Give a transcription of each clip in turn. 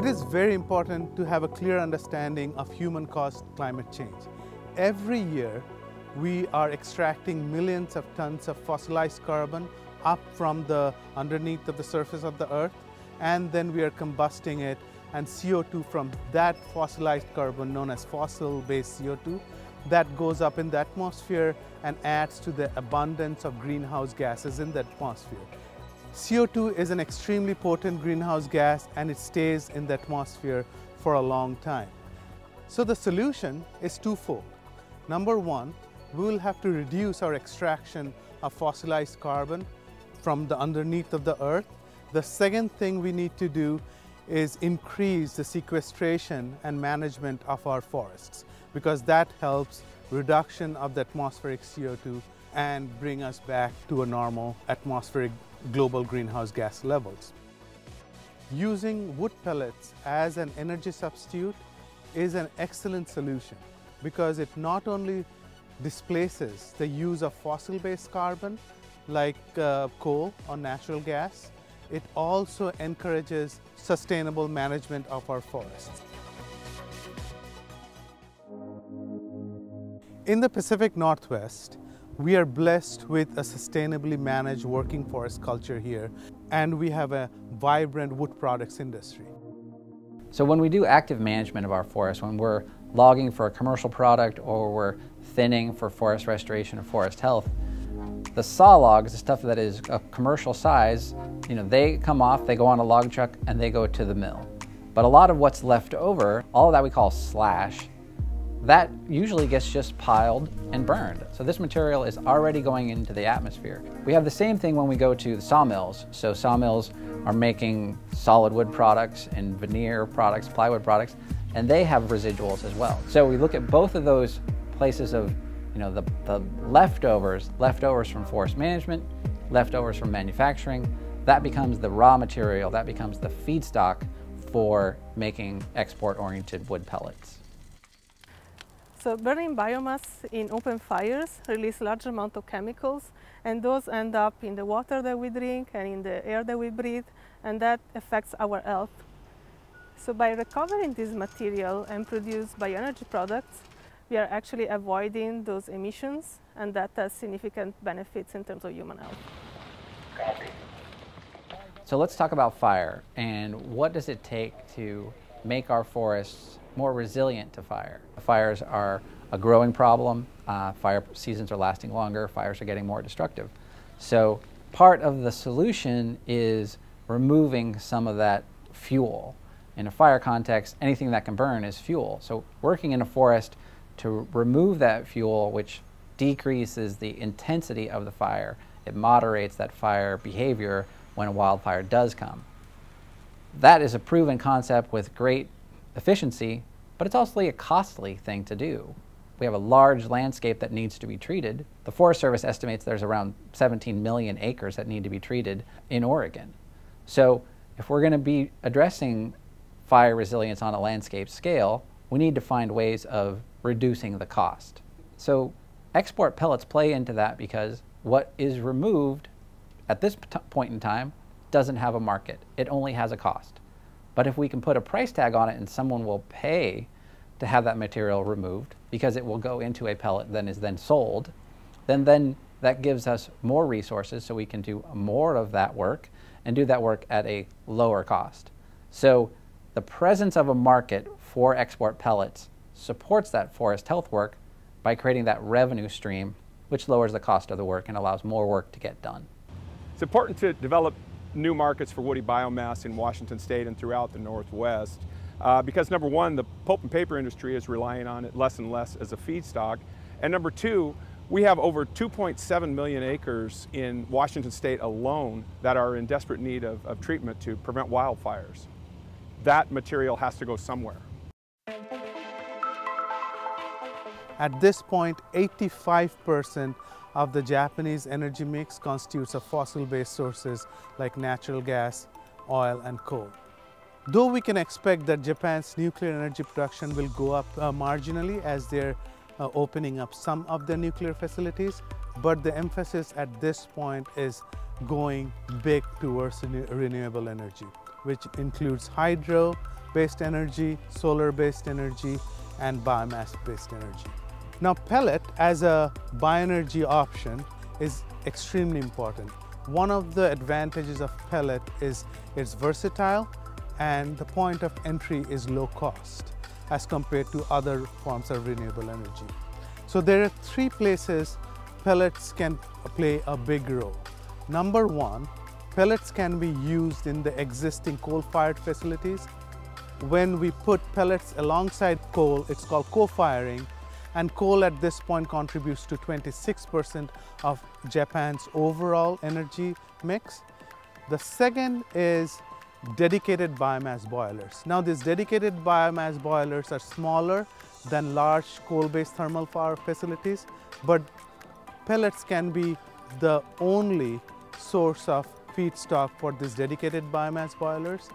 It is very important to have a clear understanding of human-caused climate change. Every year, we are extracting millions of tons of fossilized carbon up from the underneath of the surface of the earth and then we are combusting it and CO2 from that fossilized carbon known as fossil-based CO2 that goes up in the atmosphere and adds to the abundance of greenhouse gases in the atmosphere. CO2 is an extremely potent greenhouse gas and it stays in the atmosphere for a long time. So the solution is twofold. Number one, we will have to reduce our extraction of fossilized carbon from the underneath of the earth. The second thing we need to do is increase the sequestration and management of our forests because that helps reduction of the atmospheric CO2 and bring us back to a normal atmospheric global greenhouse gas levels. Using wood pellets as an energy substitute is an excellent solution because it not only displaces the use of fossil-based carbon like uh, coal or natural gas, it also encourages sustainable management of our forests. In the Pacific Northwest, we are blessed with a sustainably managed working forest culture here, and we have a vibrant wood products industry. So when we do active management of our forest, when we're logging for a commercial product or we're thinning for forest restoration or forest health, the saw logs, the stuff that is a commercial size, you know, they come off, they go on a log truck, and they go to the mill. But a lot of what's left over, all that we call slash, that usually gets just piled and burned. So this material is already going into the atmosphere. We have the same thing when we go to the sawmills. So sawmills are making solid wood products and veneer products, plywood products, and they have residuals as well. So we look at both of those places of you know, the, the leftovers, leftovers from forest management, leftovers from manufacturing, that becomes the raw material, that becomes the feedstock for making export-oriented wood pellets. So burning biomass in open fires release large amount of chemicals and those end up in the water that we drink and in the air that we breathe and that affects our health. So by recovering this material and produce bioenergy products, we are actually avoiding those emissions and that has significant benefits in terms of human health. So let's talk about fire and what does it take to make our forests more resilient to fire. Fires are a growing problem. Uh, fire seasons are lasting longer. Fires are getting more destructive. So part of the solution is removing some of that fuel. In a fire context, anything that can burn is fuel. So working in a forest to remove that fuel, which decreases the intensity of the fire. It moderates that fire behavior when a wildfire does come. That is a proven concept with great efficiency, but it's also a costly thing to do. We have a large landscape that needs to be treated. The Forest Service estimates there's around 17 million acres that need to be treated in Oregon. So if we're going to be addressing fire resilience on a landscape scale, we need to find ways of reducing the cost. So export pellets play into that because what is removed at this point in time doesn't have a market. It only has a cost. But if we can put a price tag on it and someone will pay to have that material removed because it will go into a pellet that is then sold, then, then that gives us more resources so we can do more of that work and do that work at a lower cost. So the presence of a market for export pellets supports that forest health work by creating that revenue stream, which lowers the cost of the work and allows more work to get done. It's important to develop new markets for woody biomass in Washington state and throughout the Northwest uh, because number one, the pulp and paper industry is relying on it less and less as a feedstock. And number two, we have over 2.7 million acres in Washington state alone that are in desperate need of, of treatment to prevent wildfires. That material has to go somewhere. At this point, 85% of the Japanese energy mix constitutes of fossil-based sources like natural gas, oil and coal. Though we can expect that Japan's nuclear energy production will go up uh, marginally as they're uh, opening up some of their nuclear facilities, but the emphasis at this point is going big towards renewable energy, which includes hydro, based energy, solar based energy, and biomass based energy. Now, pellet as a bioenergy option is extremely important. One of the advantages of pellet is it's versatile and the point of entry is low cost as compared to other forms of renewable energy. So there are three places pellets can play a big role. Number one, pellets can be used in the existing coal-fired facilities. When we put pellets alongside coal, it's called co-firing, and coal at this point contributes to 26% of Japan's overall energy mix. The second is dedicated biomass boilers. Now these dedicated biomass boilers are smaller than large coal-based thermal power facilities, but pellets can be the only source of feedstock for these dedicated biomass boilers.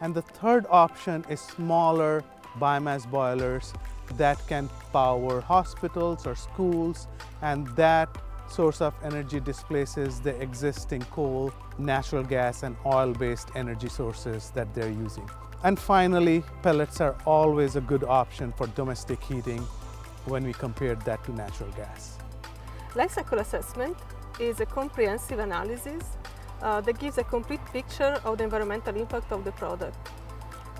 And the third option is smaller biomass boilers that can power hospitals or schools and that source of energy displaces the existing coal, natural gas and oil-based energy sources that they're using. And finally, pellets are always a good option for domestic heating when we compare that to natural gas. Life cycle assessment is a comprehensive analysis uh, that gives a complete picture of the environmental impact of the product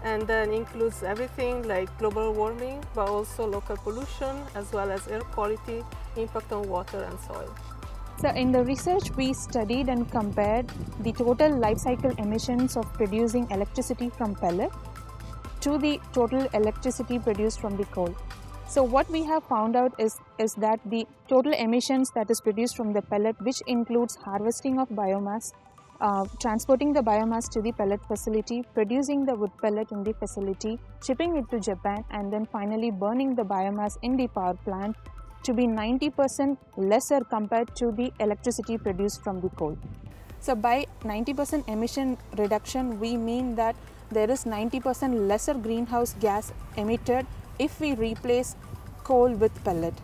and then includes everything like global warming, but also local pollution, as well as air quality, impact on water and soil. So in the research, we studied and compared the total life cycle emissions of producing electricity from pellet to the total electricity produced from the coal. So what we have found out is, is that the total emissions that is produced from the pellet, which includes harvesting of biomass, uh, transporting the biomass to the pellet facility, producing the wood pellet in the facility, shipping it to Japan and then finally burning the biomass in the power plant to be 90% lesser compared to the electricity produced from the coal. So by 90% emission reduction, we mean that there is 90% lesser greenhouse gas emitted if we replace coal with pellet.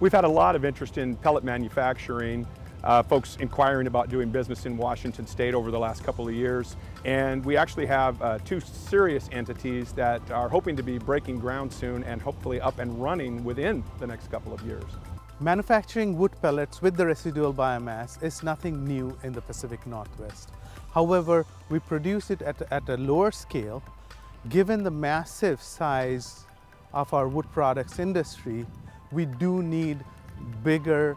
We've had a lot of interest in pellet manufacturing uh, folks inquiring about doing business in Washington State over the last couple of years. And we actually have uh, two serious entities that are hoping to be breaking ground soon and hopefully up and running within the next couple of years. Manufacturing wood pellets with the residual biomass is nothing new in the Pacific Northwest. However, we produce it at, at a lower scale. Given the massive size of our wood products industry, we do need bigger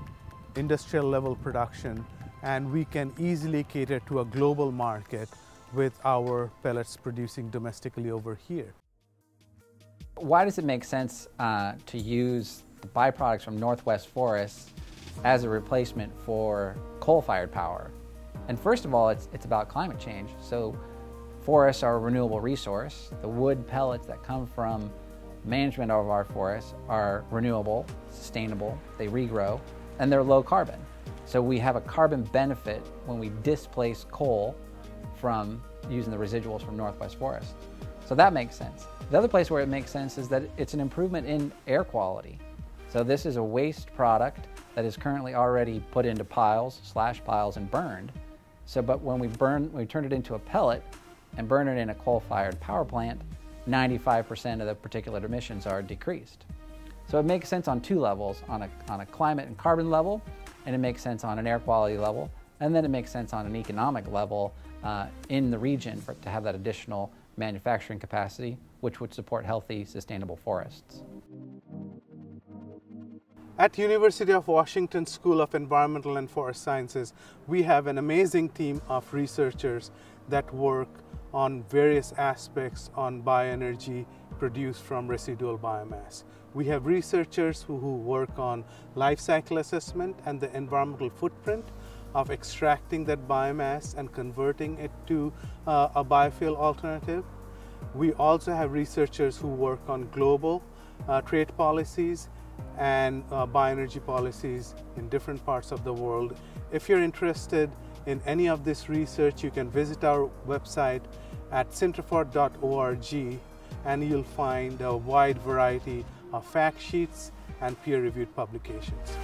industrial level production and we can easily cater to a global market with our pellets producing domestically over here. Why does it make sense uh, to use the byproducts from Northwest forests as a replacement for coal-fired power? And first of all, it's, it's about climate change. So forests are a renewable resource. The wood pellets that come from management of our forests are renewable, sustainable, they regrow, and they're low carbon. So we have a carbon benefit when we displace coal from using the residuals from Northwest Forest. So that makes sense. The other place where it makes sense is that it's an improvement in air quality. So this is a waste product that is currently already put into piles, slash piles, and burned. So, but when we burn, we turn it into a pellet and burn it in a coal-fired power plant, 95% of the particulate emissions are decreased. So it makes sense on two levels, on a, on a climate and carbon level, and it makes sense on an air quality level, and then it makes sense on an economic level uh, in the region for, to have that additional manufacturing capacity, which would support healthy, sustainable forests. At University of Washington School of Environmental and Forest Sciences, we have an amazing team of researchers that work on various aspects on bioenergy produced from residual biomass. We have researchers who, who work on life cycle assessment and the environmental footprint of extracting that biomass and converting it to uh, a biofuel alternative. We also have researchers who work on global uh, trade policies and uh, bioenergy policies in different parts of the world. If you're interested in any of this research, you can visit our website at cintrafor.org and you'll find a wide variety fact sheets and peer-reviewed publications.